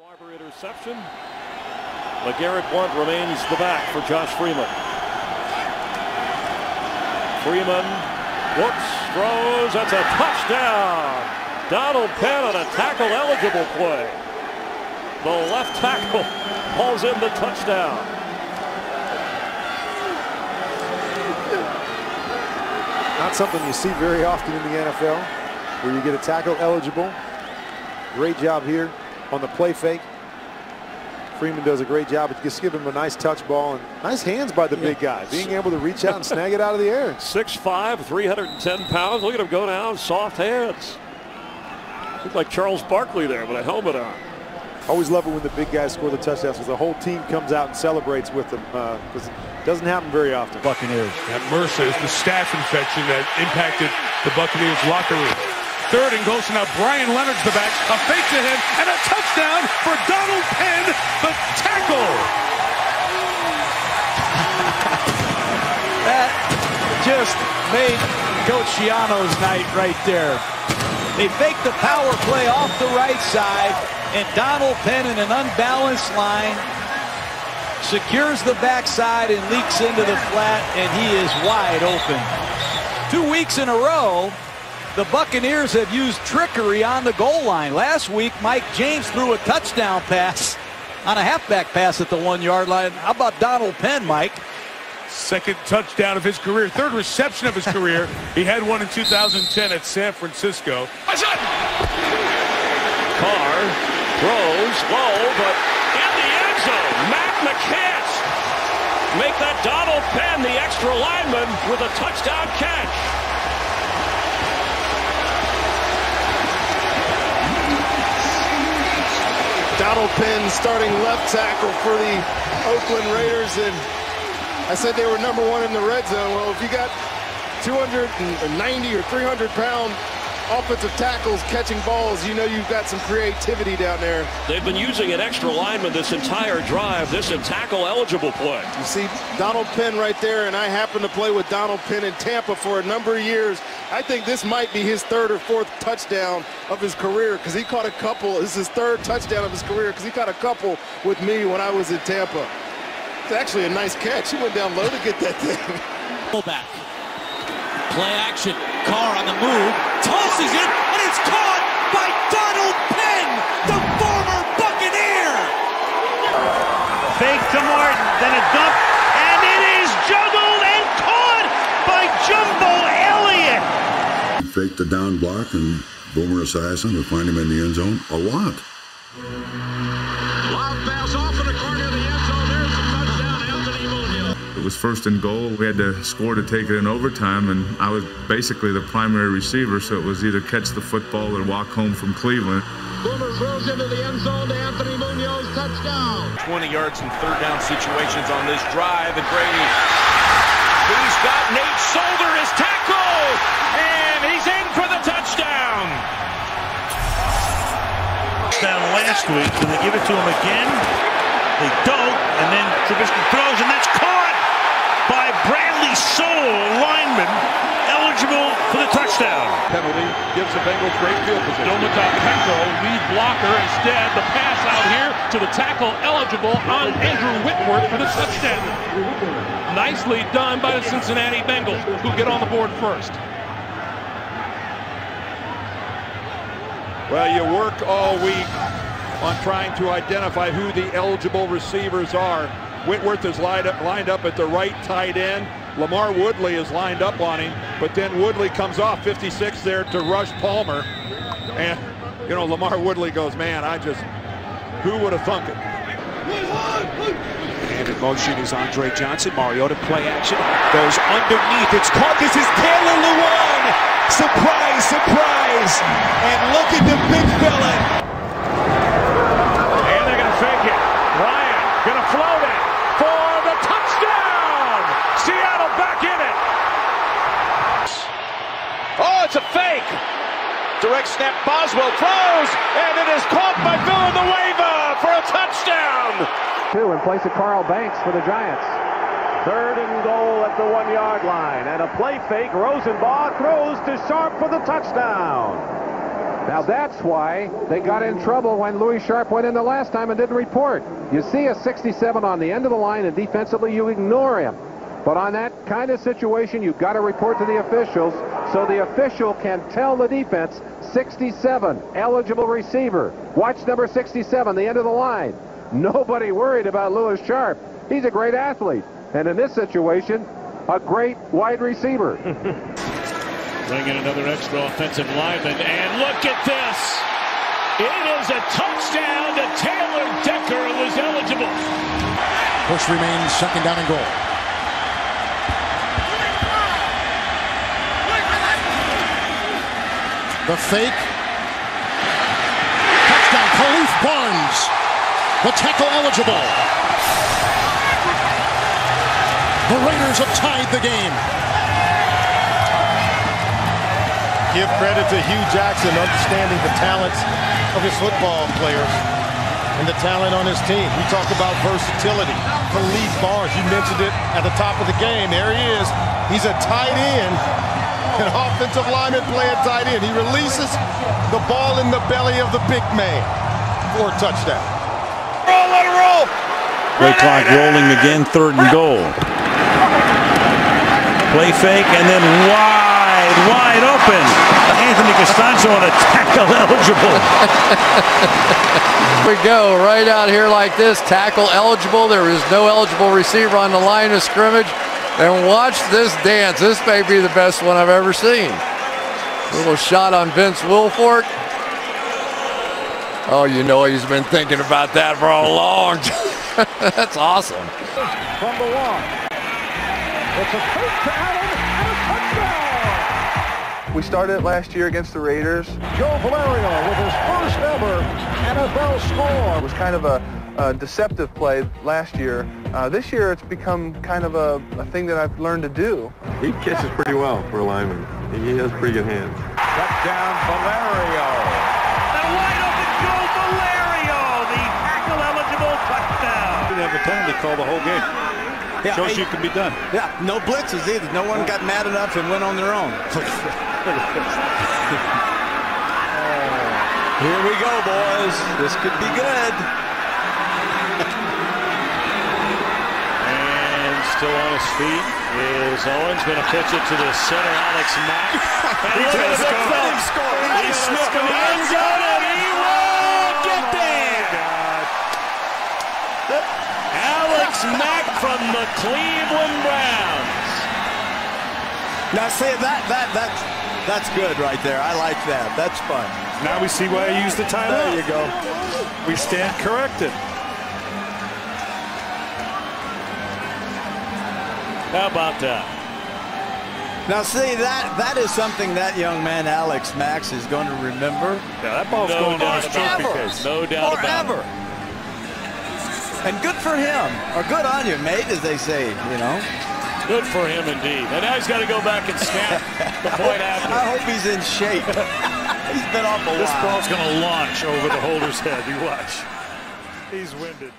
Barber interception. LeGarrette Blount remains the back for Josh Freeman. Freeman looks, throws, that's a touchdown. Donald Penn on a tackle eligible play. The left tackle hauls in the touchdown. Not something you see very often in the NFL, where you get a tackle eligible. Great job here on the play fake. Freeman does a great job. But Just give him a nice touch ball and nice hands by the big guy. Being able to reach out and snag it out of the air. 6'5", 310 pounds. Look at him go down. Soft hands. Look like Charles Barkley there with a helmet on. Always love it when the big guys score the touchdowns because the whole team comes out and celebrates with them because uh, it doesn't happen very often. Buccaneers. That MRSA is the staph infection that impacted the Buccaneers locker room. Third and goal, so now Brian Leonard's the back. A fake to him, and a touchdown for Donald Penn, the tackle. that just made Coach Schiano's night right there. They fake the power play off the right side, and Donald Penn in an unbalanced line secures the backside and leaks into the flat, and he is wide open. Two weeks in a row, the Buccaneers have used trickery on the goal line. Last week, Mike James threw a touchdown pass on a halfback pass at the one-yard line. How about Donald Penn, Mike? Second touchdown of his career, third reception of his career. he had one in 2010 at San Francisco. Carr throws low, but in the end zone. Matt McCants make that Donald Penn the extra lineman with a touchdown catch. Donald Penn starting left tackle for the Oakland Raiders. And I said they were number one in the red zone. Well, if you got 290 or 300 pound offensive tackles catching balls, you know you've got some creativity down there. They've been using an extra lineman this entire drive. This a tackle eligible play. You see Donald Penn right there, and I happen to play with Donald Penn in Tampa for a number of years. I think this might be his third or fourth touchdown of his career because he caught a couple. This is his third touchdown of his career because he caught a couple with me when I was in Tampa. It's actually a nice catch. He went down low to get that thing. Fullback. Play action. Carr on the move. Tosses it, and it's caught by Donald Penn, the former Buccaneer. Fake to Martin, then a dump, and it is juggled and caught by Jumbo Elliott. Fake the down block, and Boomer Esiason will find him in the end zone a lot. Lob pass off in the corner of the end zone. There's the touchdown, Anthony Munoz. It was first and goal. We had to score to take it in overtime, and I was basically the primary receiver, so it was either catch the football or walk home from Cleveland. Boomer throws into the end zone to Anthony Munoz. Touchdown. 20 yards in third down situations on this drive, and Brady. He's got Nate Solder his tackle, and he's in for the touchdown. Down last week, do they give it to him again? They don't, and then Trubisky throws, and that's caught by Bradley Sowell, lineman, eligible for the touchdown. Penalty gives the Bengals great field position. Domata Peko, lead blocker. Instead, the pass out here to the tackle eligible on Andrew Whitworth for the touchdown. Nicely done by the Cincinnati Bengals, who get on the board first. Well, you work all week on trying to identify who the eligible receivers are. Whitworth is lined up, lined up at the right tight end. LaMarr Woodley is lined up on him, but then Woodley comes off 56 there to rush Palmer. And, you know, LaMarr Woodley goes, man, I just, who would have thunk it? And in motion is Andre Johnson. Mariota play action. Goes underneath. It's caught. This is Taylor Lewan. Surprise, surprise. And look at the big fella. And they're going to fake it. Ryan going to float it for the touchdown. Seattle back in it. Oh, it's a fake. Direct snap. Boswell throws, and it is caught by Villanueva for a touchdown. Two in place of Carl Banks for the Giants. Third and goal at the one-yard line. And a play fake. Rosenbach throws to Sharpe for the touchdown. Now that's why they got in trouble when Louis Sharpe went in the last time and didn't report. You see a 67 on the end of the line and defensively you ignore him. But on that kind of situation, you've got to report to the officials so the official can tell the defense 67, eligible receiver. Watch number 67, the end of the line. Nobody worried about Louis Sharpe. He's a great athlete. And in this situation, a great wide receiver. Bring in another extra offensive lineman, and look at this. It is a touchdown to Taylor Decker, who was eligible. Push remains second down and goal. The fake. Touchdown, Khalif Barnes. The tackle eligible. The Raiders have tied the game. Give credit to Hue Jackson understanding the talents of his football players and the talent on his team. We talk about versatility. Khalif Barnes, you mentioned it at the top of the game. There he is. He's a tight end. An offensive lineman playing tight end. He releases the ball in the belly of the big man for a touchdown. Roll, let it roll. Play clock rolling again, third and goal. Play fake and then wide, wide open. Anthony Castonzo on a tackle eligible. we go right out here like this, tackle eligible. There is no eligible receiver on the line of scrimmage. And watch this dance. This may be the best one I've ever seen. Little shot on Vince Wilfork. Oh, you know he's been thinking about that for a long time. That's awesome. From the one. It's a fake to Allen and a touchdown. We started last year against the Raiders. Joe Valerio with his first ever NFL score. It was kind of a, a deceptive play last year. Uh, this year it's become kind of a, a, thing that I've learned to do. He catches pretty well for a lineman. He has pretty good hands. Touchdown Valerio. The wide open Joe Valerio, the tackle eligible touchdown. Didn't have a penalty call the whole game. Yeah, Shows you can be done. Yeah, no blitzes either. No one got mad enough and went on their own. Oh. Here we go, boys. This could be good. and still on his feet is Owens. Going to pitch it to the center, Alex Mack. He's look at gonna the score. big score. He's He's scoring. scoring. End zone, he will get there. Alex Mack from the Cleveland Browns. Now, see that that that's that's good right there. I like that. That's fun. Now we see why I used the timeout. There you go. We stand corrected. How about that? Now, see that that is something that young man Alex Max is going to remember. Yeah, that ball's No going on his doubt about trophy case. No doubt about it. And good for him, or good on you, mate, as they say. You know. Good for him indeed. And now he's got to go back and snap the point after. I hope he's in shape. he's been off a This while. ball's going to launch over the holder's head. You watch. He's winded.